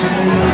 so